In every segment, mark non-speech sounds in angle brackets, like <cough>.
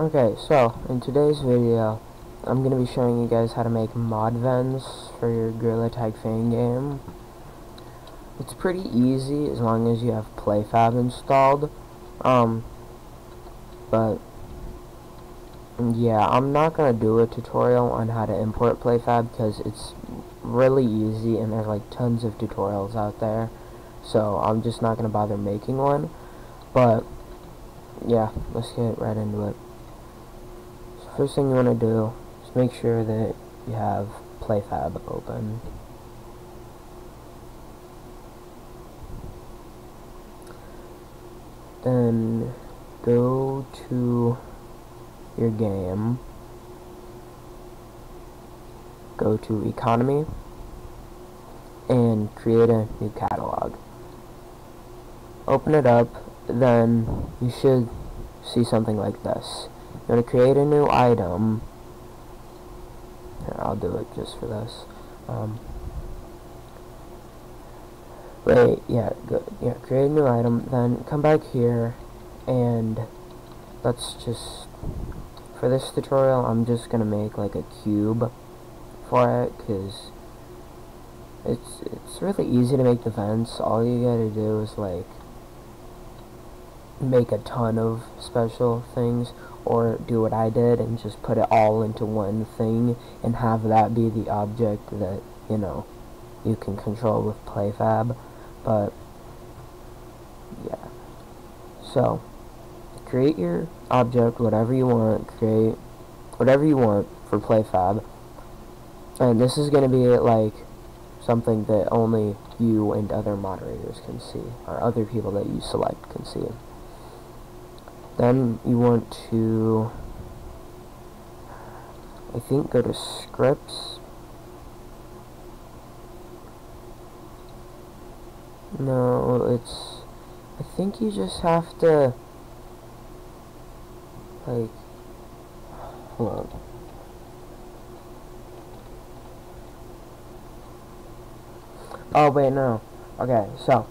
Okay, so in today's video, I'm going to be showing you guys how to make mod vents for your Gorilla Tag fan game. It's pretty easy as long as you have PlayFab installed. Um, but yeah, I'm not going to do a tutorial on how to import PlayFab because it's really easy and there's like tons of tutorials out there. So I'm just not going to bother making one. But yeah, let's get right into it. First thing you want to do is make sure that you have PlayFab open. Then go to your game, go to economy, and create a new catalog. Open it up, then you should see something like this. Want to create a new item. Here, I'll do it just for this. Um, wait, yeah, yeah, create a new item, then come back here, and let's just, for this tutorial, I'm just going to make like a cube for it, because it's, it's really easy to make the vents. All you gotta do is like, make a ton of special things or do what I did and just put it all into one thing and have that be the object that, you know, you can control with PlayFab. But, yeah. So, create your object, whatever you want, create whatever you want for PlayFab. And this is going to be like something that only you and other moderators can see, or other people that you select can see. Then you want to, I think, go to scripts. No, it's, I think you just have to, like, hold on. Oh, wait, no. Okay, so,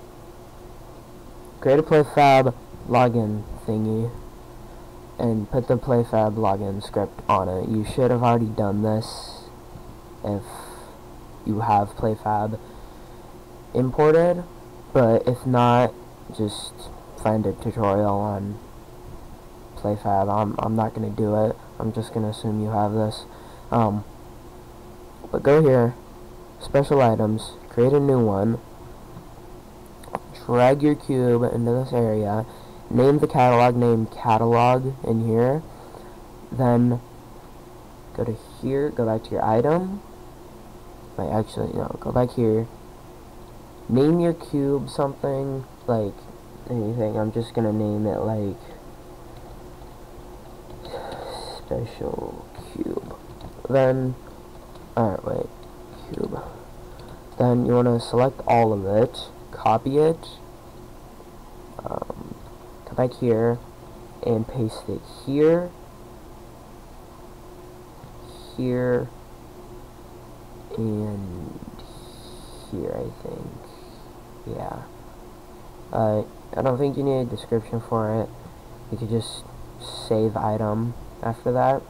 create a PlayFab login thingy and put the PlayFab login script on it. You should have already done this if you have PlayFab imported, but if not, just find a tutorial on PlayFab. I'm, I'm not going to do it. I'm just going to assume you have this. Um, but go here, special items, create a new one, drag your cube into this area, name the catalog name catalog in here. Then go to here go back to your item. Wait actually no go back here. Name your cube something like anything. I'm just gonna name it like special cube. Then alright wait cube. Then you want to select all of it copy it. Um, back here and paste it here, here, and here, I think. Yeah. Uh, I don't think you need a description for it. You could just save item after that.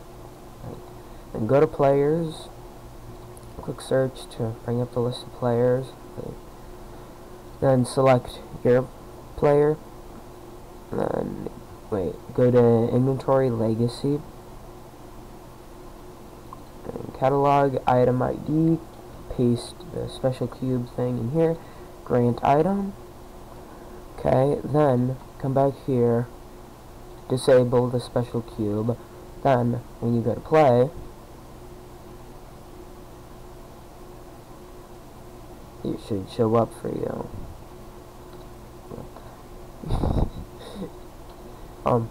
Then go to players. Click search to bring up the list of players. Then select your player then, wait, go to inventory legacy. Catalog item ID. Paste the special cube thing in here. Grant item. Okay, then come back here. Disable the special cube. Then, when you go to play, it should show up for you. Um,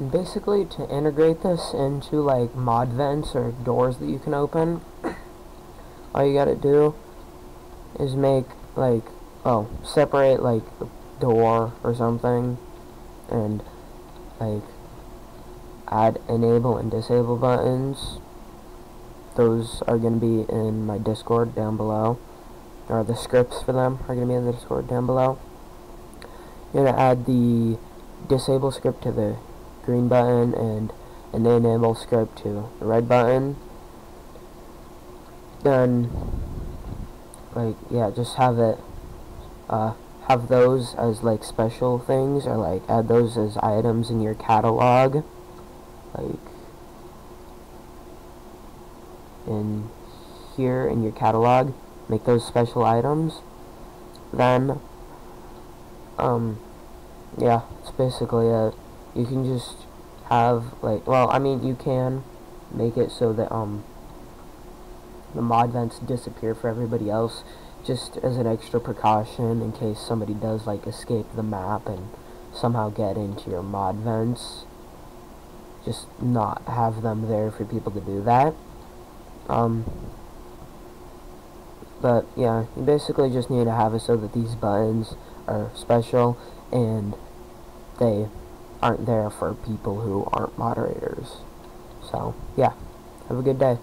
basically, to integrate this into like mod vents or doors that you can open, <coughs> all you gotta do is make like oh separate like the door or something, and like add enable and disable buttons. Those are gonna be in my Discord down below, or the scripts for them are gonna be in the Discord down below. You're gonna add the disable script to the green button and and enable script to the red button. Then like yeah just have it uh, have those as like special things or like add those as items in your catalog. Like in here in your catalog make those special items. Then um yeah it's basically it. You can just have like well I mean you can make it so that um the mod vents disappear for everybody else just as an extra precaution in case somebody does like escape the map and somehow get into your mod vents. Just not have them there for people to do that. Um but yeah you basically just need to have it so that these buttons are special and they aren't there for people who aren't moderators. So yeah have a good day